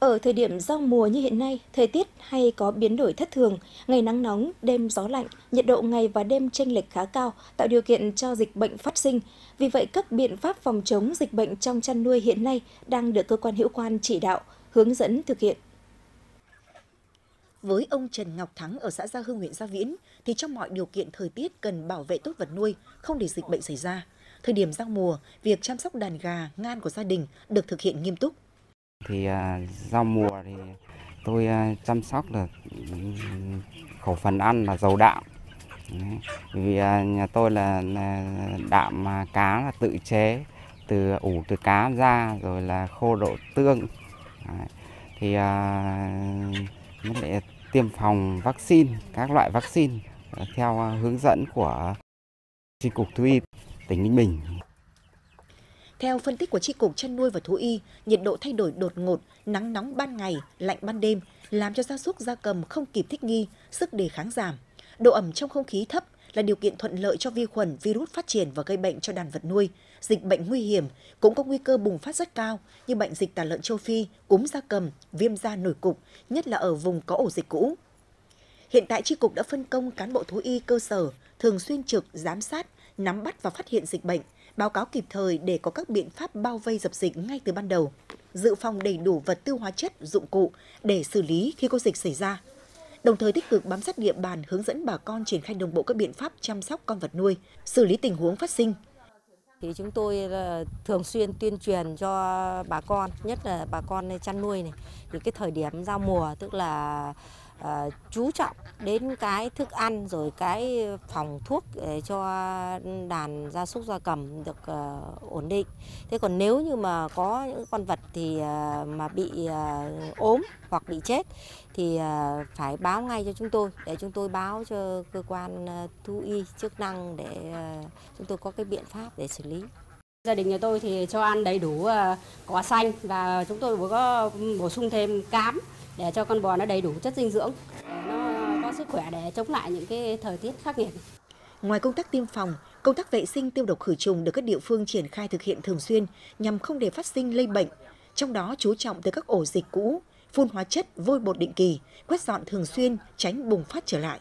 Ở thời điểm giao mùa như hiện nay, thời tiết hay có biến đổi thất thường, ngày nắng nóng, đêm gió lạnh, nhiệt độ ngày và đêm chênh lệch khá cao, tạo điều kiện cho dịch bệnh phát sinh. Vì vậy, các biện pháp phòng chống dịch bệnh trong chăn nuôi hiện nay đang được cơ quan hữu quan chỉ đạo, hướng dẫn thực hiện. Với ông Trần Ngọc Thắng ở xã Gia Hưng, huyện Gia Viễn, thì trong mọi điều kiện thời tiết cần bảo vệ tốt vật nuôi, không để dịch bệnh xảy ra. Thời điểm giao mùa, việc chăm sóc đàn gà, ngan của gia đình được thực hiện nghiêm túc. Thì à, rau giao mùa thì tôi à, chăm sóc là khẩu phần ăn là dầu đạm. Đấy. Vì à, nhà tôi là, đạm đạm cá là tự chế từ ủ từ cá ra rồi là khô đậu tương. Đấy. Thì à, lại tiêm phòng vaccine các loại vaccine theo hướng dẫn của chi cục thú y tỉnh Ninh Bình. Theo phân tích của Tri Cục Chăn nuôi và Thú y, nhiệt độ thay đổi đột ngột, nắng nóng ban ngày, lạnh ban đêm, làm cho gia súc gia cầm không kịp thích nghi, sức đề kháng giảm. Độ ẩm trong không khí thấp là điều kiện thuận lợi cho vi khuẩn, virus phát triển và gây bệnh cho đàn vật nuôi. Dịch bệnh nguy hiểm cũng có nguy cơ bùng phát rất cao như bệnh dịch tả lợn châu Phi, cúm gia cầm, viêm da nổi cục, nhất là ở vùng có ổ dịch cũ. Hiện tại Tri Cục đã phân công cán bộ thú y cơ sở thường xuyên trực, giám sát, nắm bắt và phát hiện dịch bệnh, báo cáo kịp thời để có các biện pháp bao vây dập dịch ngay từ ban đầu, dự phòng đầy đủ vật tư hóa chất, dụng cụ để xử lý khi có dịch xảy ra. Đồng thời tích cực bám sát địa bàn hướng dẫn bà con triển khai đồng bộ các biện pháp chăm sóc con vật nuôi, xử lý tình huống phát sinh. Thì chúng tôi là thường xuyên tuyên truyền cho bà con, nhất là bà con chăn nuôi này, thì cái thời điểm giao mùa tức là uh, chú trọng đến cái thức ăn rồi cái phòng thuốc để cho đàn gia súc gia cầm được uh, ổn định. Thế còn nếu như mà có những con vật thì uh, mà bị uh, ốm hoặc bị chết thì uh, phải báo ngay cho chúng tôi để chúng tôi báo cho cơ quan uh, thú y chức năng để uh, chúng tôi có cái biện pháp để xử lý. Gia đình nhà tôi thì cho ăn đầy đủ uh, quả xanh và chúng tôi có bổ sung thêm cám để cho con bò nó đầy đủ chất dinh dưỡng nó có sức khỏe để chống lại những cái thời tiết khắc nghiệt. Ngoài công tác tiêm phòng, công tác vệ sinh tiêu độc khử trùng được các địa phương triển khai thực hiện thường xuyên nhằm không để phát sinh lây bệnh, trong đó chú trọng tới các ổ dịch cũ, phun hóa chất, vôi bột định kỳ, quét dọn thường xuyên, tránh bùng phát trở lại.